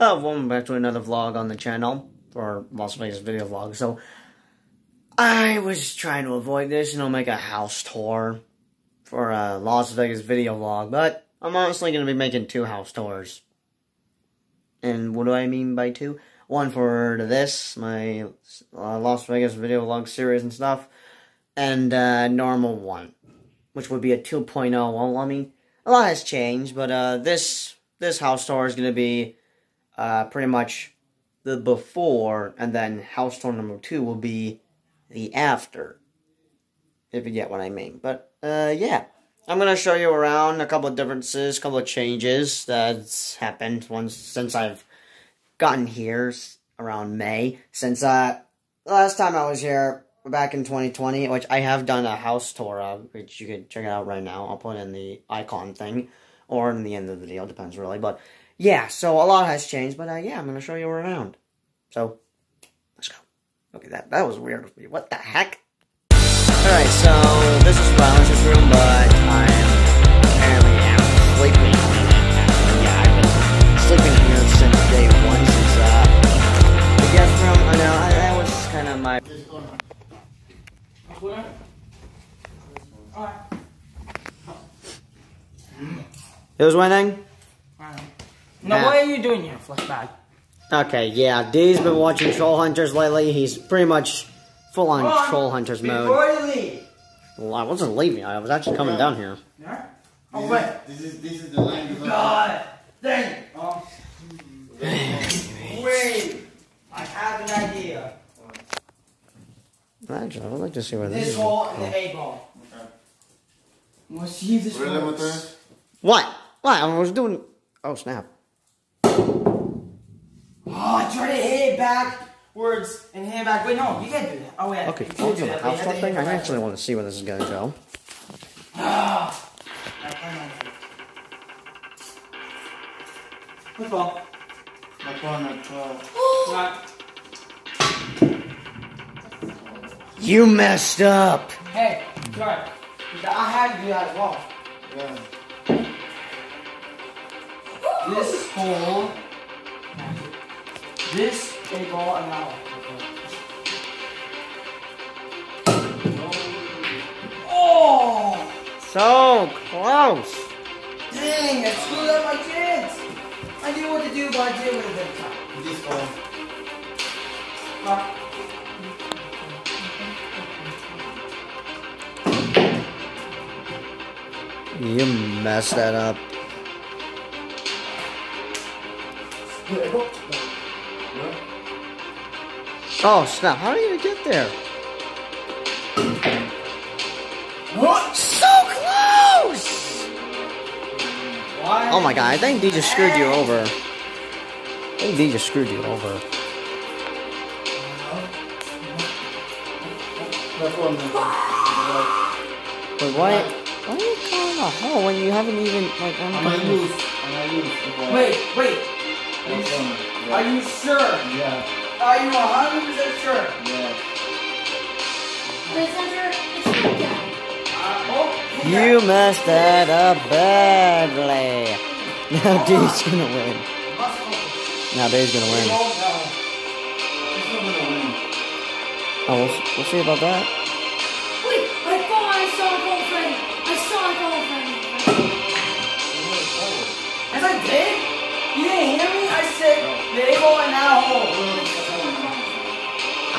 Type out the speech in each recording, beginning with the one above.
Uh, welcome back to another vlog on the channel, or Las Vegas video vlog. So, I was trying to avoid this and I'll make a house tour for a Las Vegas video vlog, but I'm honestly going to be making two house tours. And what do I mean by two? One for this, my uh, Las Vegas video vlog series and stuff, and a normal one, which would be a 2.0. Well, I mean, a lot has changed, but uh, this this house tour is going to be uh, pretty much the before, and then house tour number two will be the after, if you get what I mean. But uh, yeah, I'm gonna show you around a couple of differences, a couple of changes that's happened once since I've gotten here around May. Since uh, last time I was here back in 2020, which I have done a house tour of, which you can check it out right now. I'll put in the icon thing or in the end of the deal, depends really. But yeah, so a lot has changed, but uh, yeah, I'm gonna show you around. So let's go. Okay, that that was weird. What the heck? All right, so this is Silence's room, but I'm apparently am sleeping. Yeah, I've been sleeping here since day one, since uh, the guest room. I know that was kind of my. It was winning. Now, Yeah. what are you doing here, Flashback? Okay, yeah, D's been watching Troll Hunters lately. He's pretty much full on Hold. Troll Hunters mode. Before you leave. Well, I wasn't leaving. I was actually coming down here. Yeah? Oh, wait. This is this is the line. you God. Dang. Oh. Wait. I have an idea. Actually, I would like to see where this, This is. hole and the A ball. Okay. We'll see if this works. What? What? I was doing. Oh snap! Oh, I tried to hit it backwards and hit it back. Wait, no, you can't do that. Oh, wait. Okay, you can't do on the that. but you house have thing. I actually want to see where this is gonna go. Football. My phone, my phone. Not. You messed up. Hey, sorry. I had to do that as well. Yeah. This hole, this A ball, and that one. Oh! So close. Dang, I screwed up my chance. I knew what to do, but I did with it this time. This phone. Uh, You messed that up. Oh snap! How are you gonna get there? What? So close! Why? Oh my god! I think D just screwed you over. I think D just screwed you over. My phone. my phone. But why? Why are you calling a hole when you haven't even like? I'm I'm gonna confused. use. I'm gonna use. Wait, wait. My phone. Are you sure? Yeah. Are you 100% sure? Yeah. Messenger, it's not that. Uh, oh, You messed that up badly. Now D's gonna win. Now D's gonna win. Oh, no. It's not gonna win. Oh, we'll, we'll see about that. Wait, I thought I saw a girlfriend.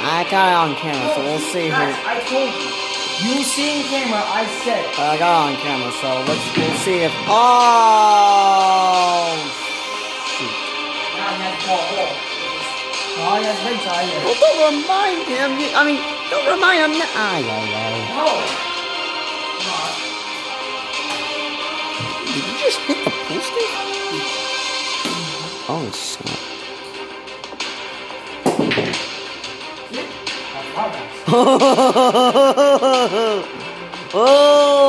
I got it on camera, so we'll see who. I told you. You see in camera, I said. I got it on camera, so let's we'll see if. Oh shoot! Now he has to go hole. Oh, he has big side here. Well, don't remind him. I mean, don't remind him. Ay, ay. No. Did you just hit the poster? Oh snap! Oh!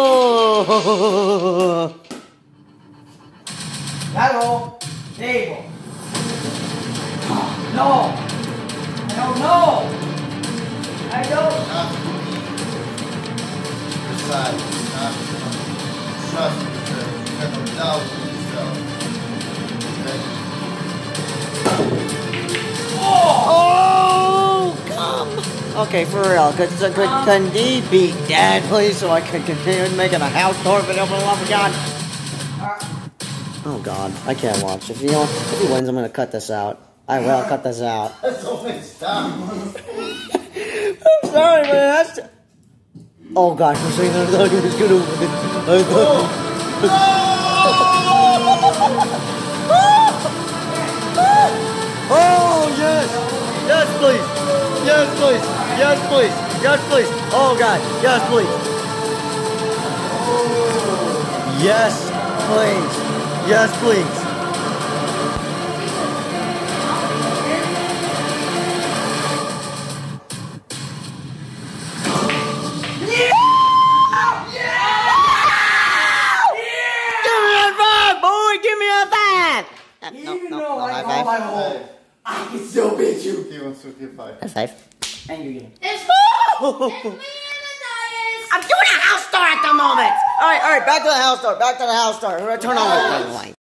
That hole. Table. No. I don't know. I don't. Not trust yourself. You have no doubt in yourself. Okay? Okay, for real. Could, could, can D beat Dad, please, so I can continue making a house tour video for the love of God? Uh, oh God, I can't watch. If he don't, if he wins, I'm gonna cut this out. I will cut this out. That's messed up. I'm sorry, man. That's. Oh God, for a second I thought he was gonna win. I thought. Oh yes, yes please, yes please, yes please, yes please. Oh God, yes please. Yes, please, yes please. Give me a five, boy. Give me a five. Uh, No, Even no, though no, I high know five. my hole, I can still beat you. He wants to give five. High five. And you get It's, it's Oh. me and Matthias. I'm doing a house tour at the moment. All right, all right. Back to the house tour. Back to the house tour. We're gonna turn on the oh, light.